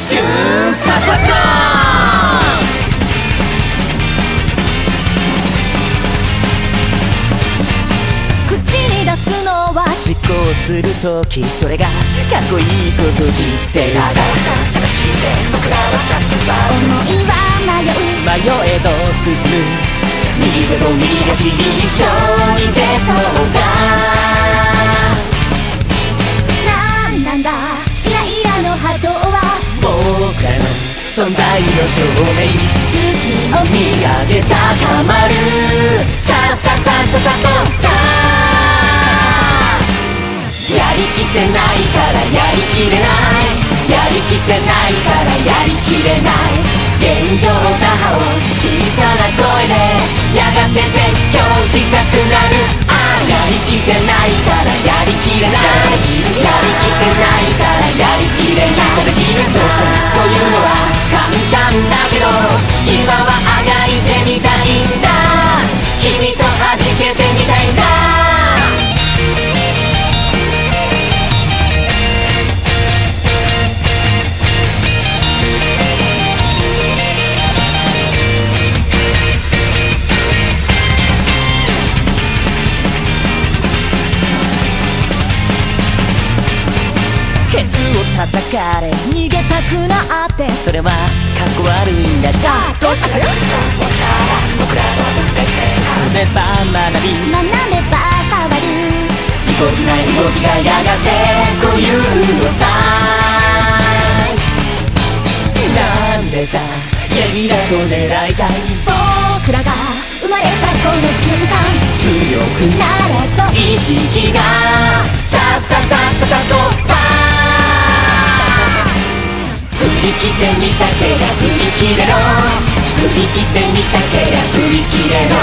春さささ口に出すのは実行するときそれがかっこいいこと知ってるさ探して僕らは殺伐思いは迷う迷えど進む。右手と右足一緒に出そうだ。存在の証明。月を見上げ高まる。さあさあさあさあさあとさあ。やりきってないからやりきれない。やりきってないからやりきれない。現状打破を小さな声で。やがて絶叫したくなる。ああやりきってないからやりきれない。やりきってないからやりきれない。叩かれ逃げたくなってそれはかっこ悪いんだ。じゃあどうする？僕らの進めば学び。学べば変わる。ぎこちない動きがやがて固有のスタイルなんでだ？ゲリラと狙いたい。僕らが生まれたこの瞬間。強くなれと意識が切ってみたけりゃ振り切れろ。振り切ってみたけりゃ振り切れろ。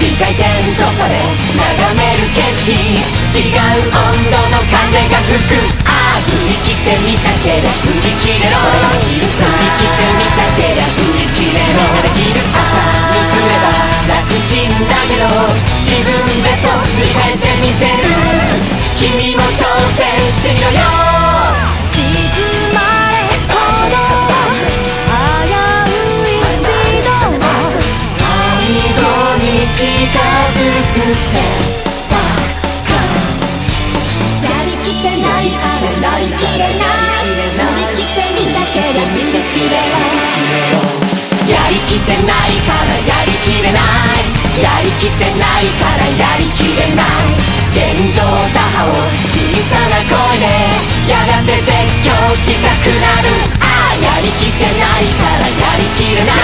未回転突破で眺める景色。違う温度の風が吹く。ああ振り切ってみたけりゃ振り切れろ振り切ってみたけりゃ振り切れろ。やりきってないからやりきれない。振り切ってみたけりゃ振り切れない。やりきってないからやりきれない。やりきってないからやりきれない。現状打破を小さな声でやがて絶叫したくなるああやりきってないからやりきれない。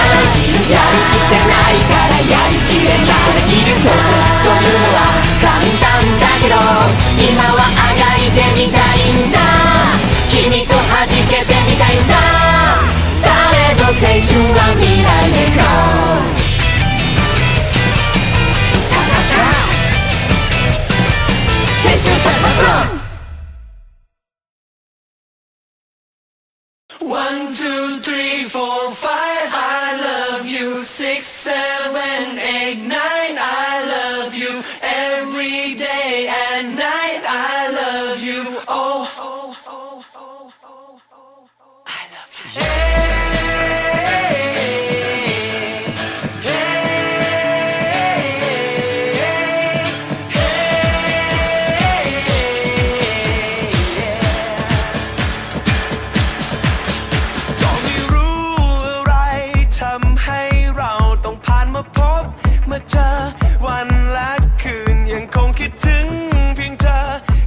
やりきってないからやりきれない。できるそ two, three, four, five. I love you. Six, seven, eight, nine. ำให้เราต้องผ่านมาพบมาเจอวันและคืนยังคงคิดถึงเพียงเธอ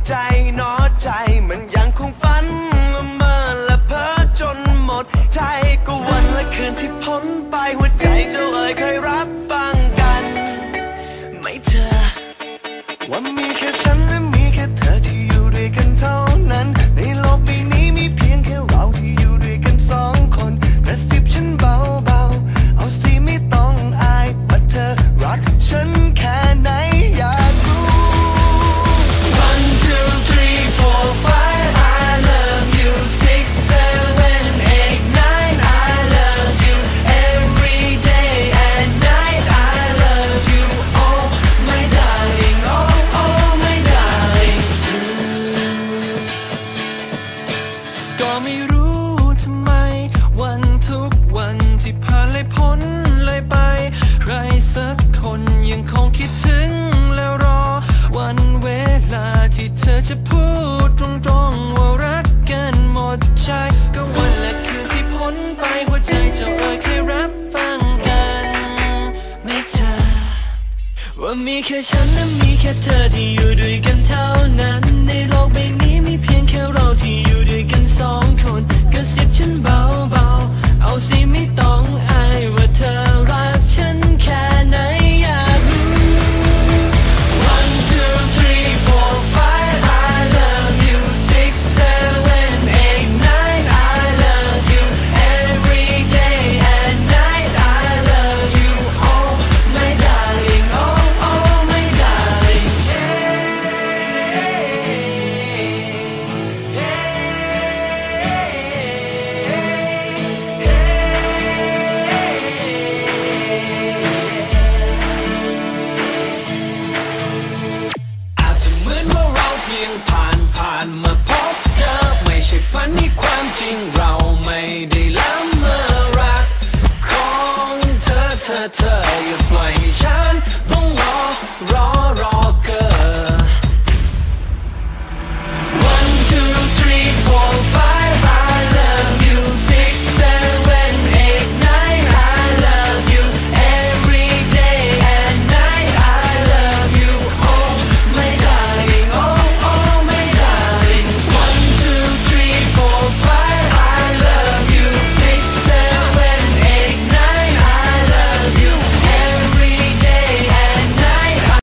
ใจนอใจมันยังคงฝันละเมอและเพ้อจนหมด ใจก็วันและคืนที่พ้นไปหัวใจเจ้าเอ๋ยเคยรับ ว่ามีแค่ฉันและมีแค่เธอที่อยู่ด้วยกันเท่านั้น ในโลกใบนี้มีเพียงแค่เราที่อยู่ด้วยกันสองคนกระซิบฉันเบาๆเอาสิไม่ต้อง ริงเราไม่ได้ล้ำเมื่อรักของเธอเธอเธอ